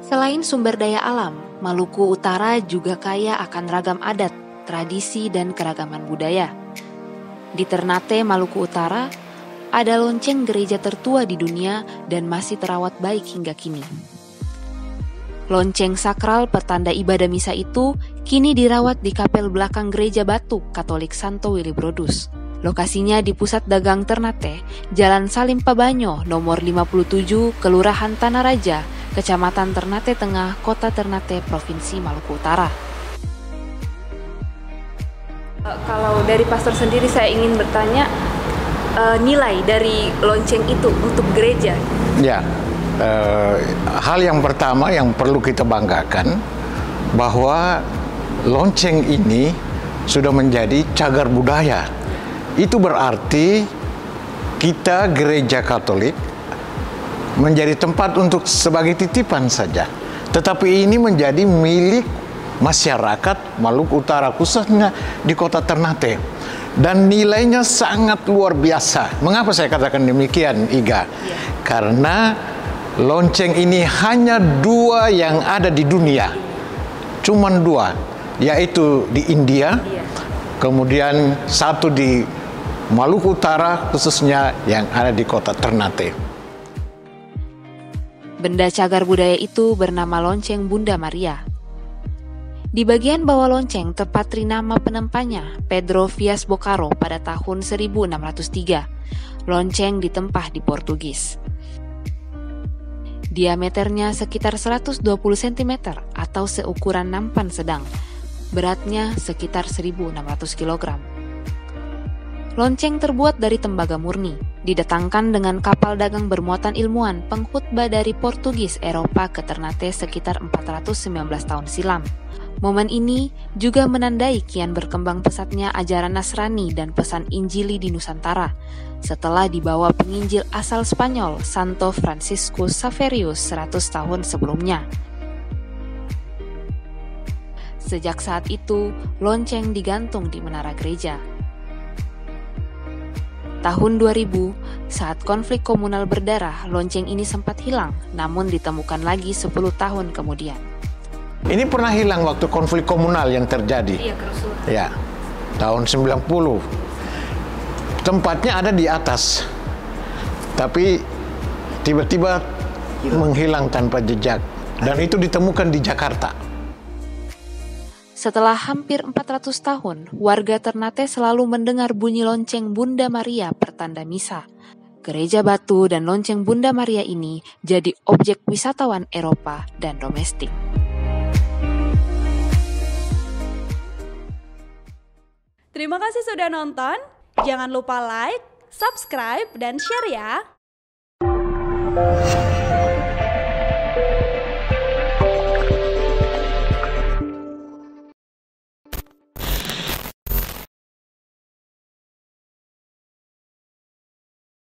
Selain sumber daya alam, Maluku Utara juga kaya akan ragam adat, tradisi, dan keragaman budaya. Di Ternate, Maluku Utara, ada lonceng gereja tertua di dunia dan masih terawat baik hingga kini. Lonceng sakral pertanda ibadah misa itu kini dirawat di kapel belakang gereja batu Katolik Santo Willy Brodus. Lokasinya di pusat dagang Ternate, Jalan Salim Pabanyo, nomor 57, Kelurahan Tanah Raja, Kecamatan Ternate Tengah, Kota Ternate, Provinsi Maluku Utara. Eh, kalau dari pastor sendiri saya ingin bertanya uh, nilai dari lonceng itu untuk gereja. Ya, uh, hal yang pertama yang perlu kita banggakan bahwa lonceng ini sudah menjadi cagar budaya. Itu berarti kita gereja Katolik menjadi tempat untuk sebagai titipan saja. Tetapi ini menjadi milik masyarakat Maluku Utara khususnya di kota Ternate dan nilainya sangat luar biasa. Mengapa saya katakan demikian, Iga? Ya. Karena Lonceng ini hanya dua yang ada di dunia. Cuman dua, yaitu di India, kemudian satu di Maluku Utara, khususnya yang ada di kota Ternate. Benda cagar budaya itu bernama lonceng Bunda Maria. Di bagian bawah lonceng terpatri nama penempanya, Pedro Vias Bocaro pada tahun 1603. Lonceng ditempah di Portugis. Diameternya sekitar 120 cm atau seukuran nampan sedang. Beratnya sekitar 1600 kg. Lonceng terbuat dari tembaga murni, didatangkan dengan kapal dagang bermuatan ilmuwan pengkhutbah dari Portugis Eropa ke Ternate sekitar 419 tahun silam. Momen ini juga menandai kian berkembang pesatnya ajaran Nasrani dan pesan Injili di Nusantara setelah dibawa penginjil asal Spanyol Santo Franciscus Saverius 100 tahun sebelumnya. Sejak saat itu, lonceng digantung di menara gereja. Tahun 2000, saat konflik komunal berdarah, lonceng ini sempat hilang, namun ditemukan lagi 10 tahun kemudian. Ini pernah hilang waktu konflik komunal yang terjadi. Iya, kerusuhan. Ya, tahun 90. Tempatnya ada di atas. Tapi tiba-tiba menghilang tanpa jejak. Dan itu ditemukan di Jakarta. Setelah hampir 400 tahun, warga Ternate selalu mendengar bunyi lonceng Bunda Maria pertanda misa. Gereja batu dan lonceng Bunda Maria ini jadi objek wisatawan Eropa dan domestik. Terima kasih sudah nonton. Jangan lupa like, subscribe, dan share ya.